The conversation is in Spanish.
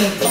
tiempo.